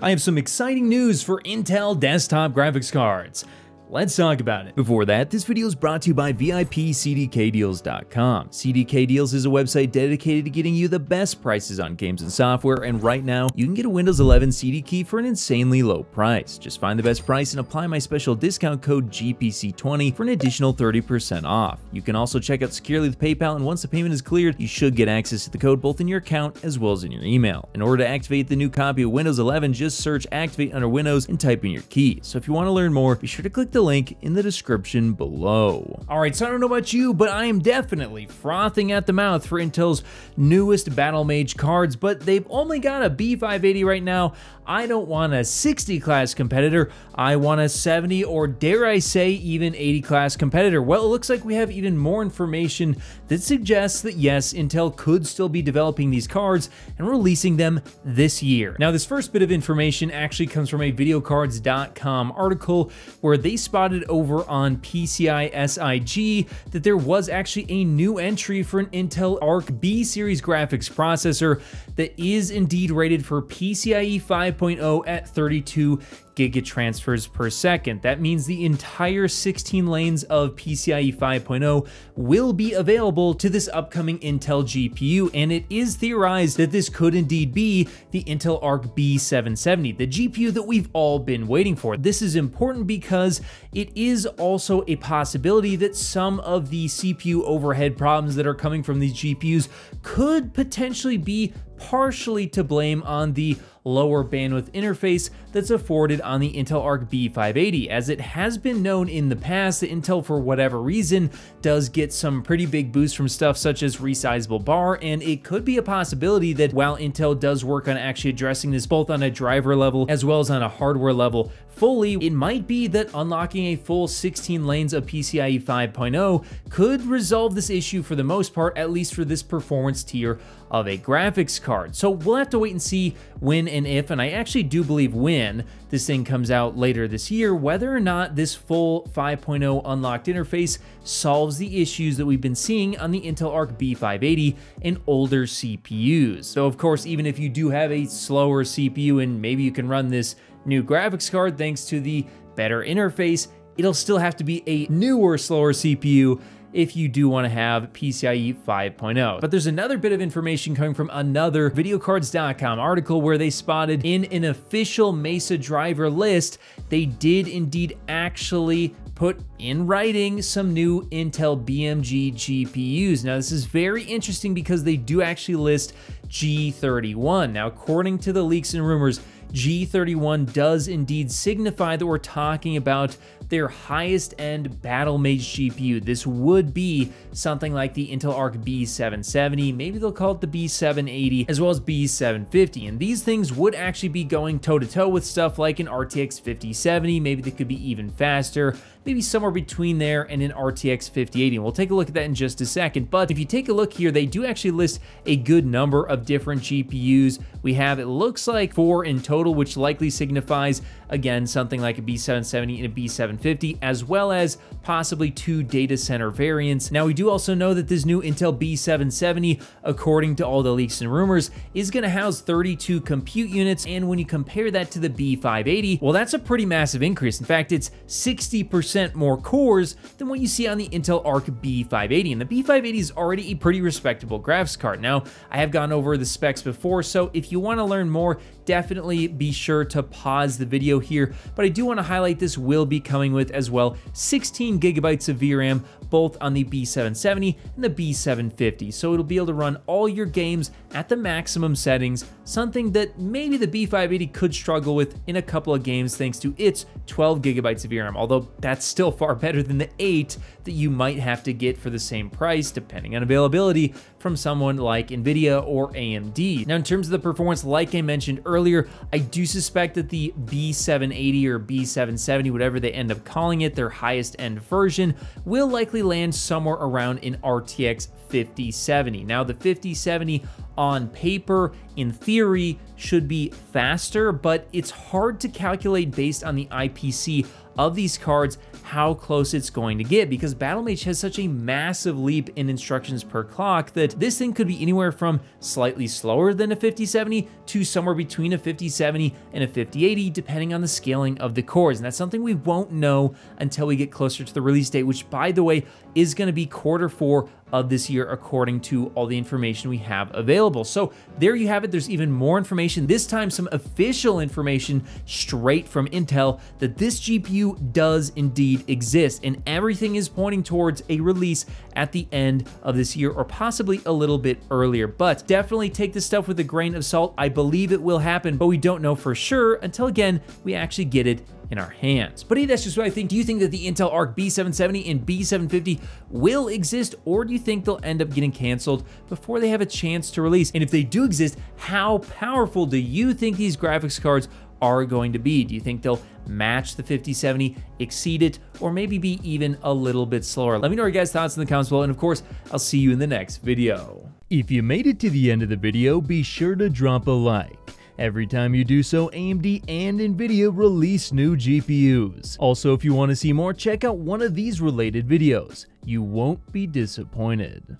I have some exciting news for Intel desktop graphics cards. Let's talk about it. Before that, this video is brought to you by VIPCDKDeals.com. CDK Deals is a website dedicated to getting you the best prices on games and software, and right now, you can get a Windows 11 CD key for an insanely low price. Just find the best price and apply my special discount code GPC20 for an additional 30% off. You can also check out securely with PayPal, and once the payment is cleared, you should get access to the code both in your account as well as in your email. In order to activate the new copy of Windows 11, just search Activate under Windows and type in your key. So if you want to learn more, be sure to click the the link in the description below. Alright, so I don't know about you, but I am definitely frothing at the mouth for Intel's newest Battlemage cards, but they've only got a B580 right now. I don't want a 60 class competitor, I want a 70 or dare I say even 80 class competitor. Well, it looks like we have even more information that suggests that yes, Intel could still be developing these cards and releasing them this year. Now, this first bit of information actually comes from a VideoCardz.com article where they spotted over on PCI SIG that there was actually a new entry for an Intel Arc B series graphics processor that is indeed rated for PCIe 5.0 at 32 gigatransfers per second. That means the entire 16 lanes of PCIe 5.0 will be available to this upcoming Intel GPU, and it is theorized that this could indeed be the Intel Arc B770, the GPU that we've all been waiting for. This is important because it is also a possibility that some of the CPU overhead problems that are coming from these GPUs could potentially be partially to blame on the lower bandwidth interface that's afforded on the Intel Arc B580, as it has been known in the past that Intel, for whatever reason, does get some pretty big boosts from stuff such as resizable bar, and it could be a possibility that while Intel does work on actually addressing this both on a driver level as well as on a hardware level fully, it might be that unlocking a full 16 lanes of PCIe 5.0 could resolve this issue for the most part, at least for this performance tier of a graphics card. So we'll have to wait and see when and if, and I actually do believe when this thing comes out later this year, whether or not this full 5.0 unlocked interface solves the issues that we've been seeing on the Intel Arc B580 and older CPUs. So of course, even if you do have a slower CPU and maybe you can run this new graphics card thanks to the better interface, it'll still have to be a newer, slower CPU if you do want to have PCIe 5.0. But there's another bit of information coming from another VideoCardz.com article where they spotted in an official Mesa driver list, they did indeed actually put in writing some new Intel BMG GPUs. Now, this is very interesting because they do actually list G31. Now, according to the leaks and rumors, G31 does indeed signify that we're talking about their highest end Battlemage GPU. This would be something like the Intel Arc B770, maybe they'll call it the B780, as well as B750. And these things would actually be going toe to toe with stuff like an RTX 5070, maybe they could be even faster, maybe somewhere between there and an RTX 5080. And we'll take a look at that in just a second. But if you take a look here, they do actually list a good number of different GPUs. We have, it looks like four in total, which likely signifies, again, something like a B770 and a B750, as well as possibly two data center variants. Now, we do also know that this new Intel B770, according to all the leaks and rumors, is going to house 32 compute units. And when you compare that to the B580, well, that's a pretty massive increase. In fact, it's 60% more cores than what you see on the Intel Arc B580. And the B580 is already a pretty respectable graphics card. Now, I have gone over the specs before, so if you want to learn more, definitely be sure to pause the video here, but I do want to highlight this will be coming with as well 16 gigabytes of VRAM, both on the B770 and the B750, so it'll be able to run all your games at the maximum settings, something that maybe the B580 could struggle with in a couple of games thanks to its 12 gigabytes of VRAM, although that's still far better than the 8 that you might have to get for the same price, depending on availability, from someone like NVIDIA or AMD. Now, in terms of the performance, like I mentioned earlier, I do suspect that the B780 or B770, whatever they end up calling it, their highest end version, will likely land somewhere around an RTX 5070. Now, the 5070 on paper, in theory, should be faster, but it's hard to calculate based on the IPC of these cards how close it's going to get because Battlemage has such a massive leap in instructions per clock that this thing could be anywhere from slightly slower than a 5070 to somewhere between a 5070 and a 5080 depending on the scaling of the cores. And that's something we won't know until we get closer to the release date, which by the way is going to be quarter four of this year according to all the information we have available. So there you have it. There's even more information, this time some official information straight from Intel that this GPU does indeed exist and everything is pointing towards a release at the end of this year or possibly a little bit earlier. But definitely take this stuff with a grain of salt. I believe it will happen, but we don't know for sure until again, we actually get it in our hands. But hey, that's just what I think. Do you think that the Intel Arc B770 and B750 will exist, or do you think they'll end up getting canceled before they have a chance to release? And if they do exist, how powerful do you think these graphics cards are going to be? Do you think they'll match the 5070, exceed it, or maybe be even a little bit slower? Let me know your guys' thoughts in the comments below, and of course, I'll see you in the next video. If you made it to the end of the video, be sure to drop a like. Every time you do so, AMD and Nvidia release new GPUs. Also, if you want to see more, check out one of these related videos. You won't be disappointed.